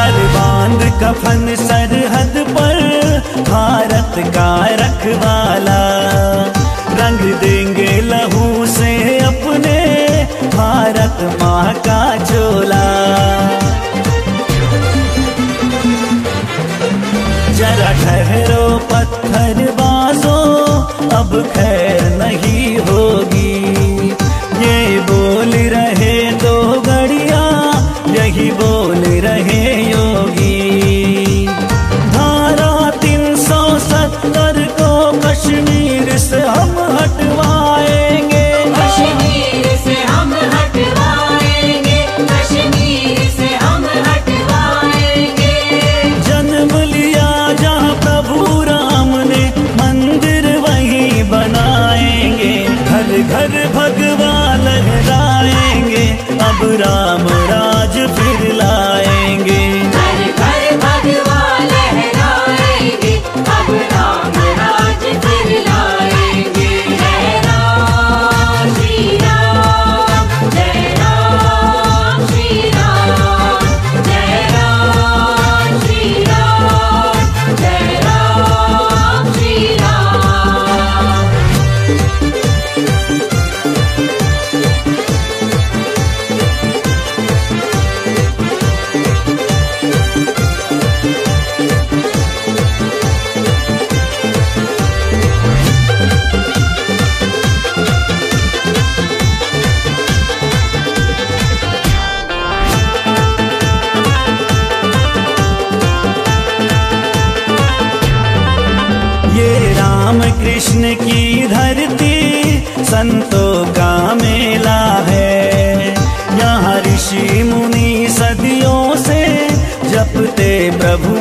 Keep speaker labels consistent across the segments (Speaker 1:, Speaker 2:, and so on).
Speaker 1: Sir बाँध कफन सरहद पर, भारत का रखवाला। रंग देंगे लहू से अपने, भारत माँ का चोला। amor. संतों का मेला है। यहाँ ऋषि मुनि सदियों से जपते प्रभु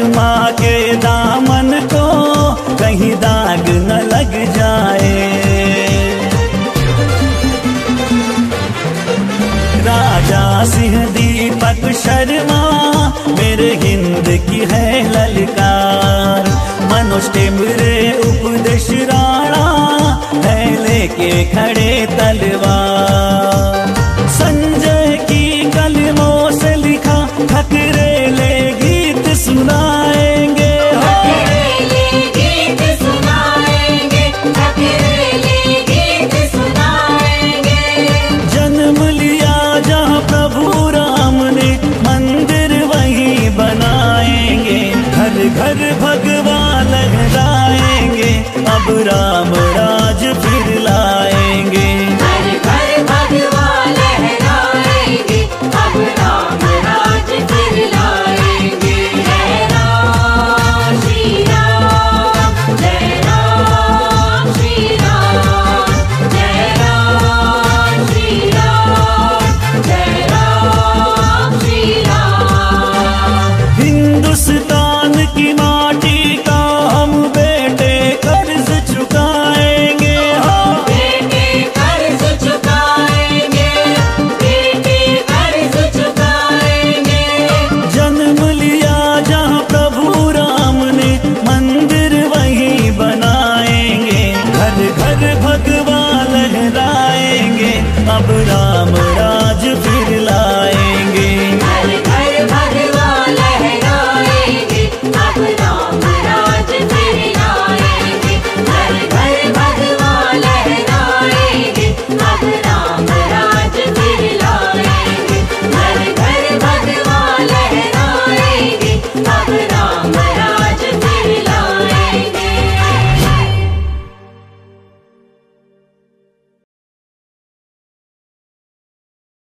Speaker 1: आत्मा के दामन को कहीं दाग न लग जाए। राजा सिंह दीपक शर्मा, मेरे हिंद की है ललकार। मनुष्य मेरे उपदेश राणा है लेके खड़े तलवार।